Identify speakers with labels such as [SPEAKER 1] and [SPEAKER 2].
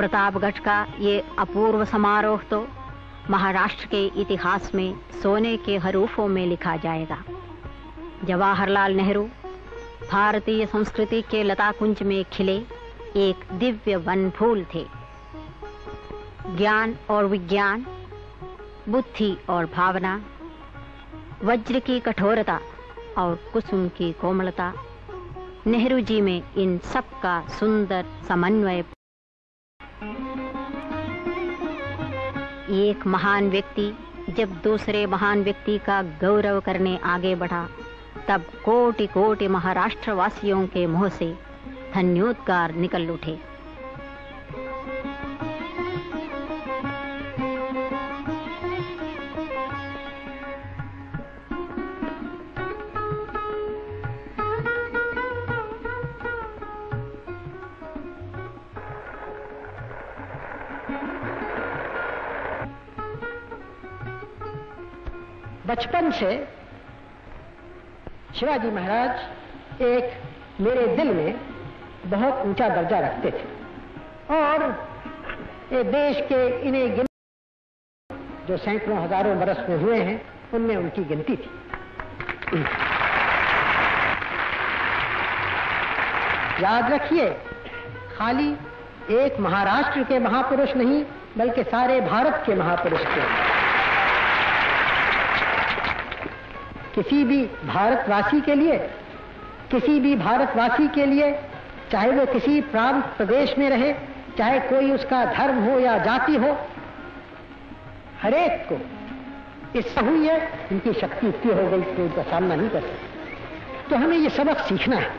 [SPEAKER 1] प्रतापगढ़ का ये अपूर्व समारोह तो महाराष्ट्र के इतिहास में सोने के हरूफों में लिखा जाएगा। जवाहरलाल नेहरू, भारतीय संस्कृति के लता कुंज में खिले एक दिव्य वन फूल थे। ज्ञान और विज्ञान, बुद्धि और भावना, वज्र की कठोरता और कुसुम की कोमलता। नेहरू जी में इन सब का सुंदर समन्वय एक महान व्यक्ति जब दूसरे महान व्यक्ति का गौरव करने आगे बढ़ा, तब कोटि कोटि महाराष्ट्र वासियों के मुँह से धन्योद्गार निकल उठे।
[SPEAKER 2] बचपन से शिवाजी महाराज एक मेरे दिल में बहुत ऊँचा दर्जा रखते थे। और ये देश के इन्हें गिन जो सैकड़ों हज़ारों बरस में हुए हैं, उनमें उनकी गिनती थी। याद रखिए, खाली एक महाराष्ट्र के महापुरुष नहीं, बल्कि सारे भारत के महापुरुष थे। किसी भी भारतवासी के लिए, किसी भी भारतवासी के लिए, चाहे वो किसी प्रांत प्रदेश में रहे, चाहे कोई उसका धर्म हो या जाति हो, हरेक को इस हुई है इनकी शक्ति इतनी हो गई कि उनका सामना नहीं कर सकते। तो हमें ये सबक सीखना है।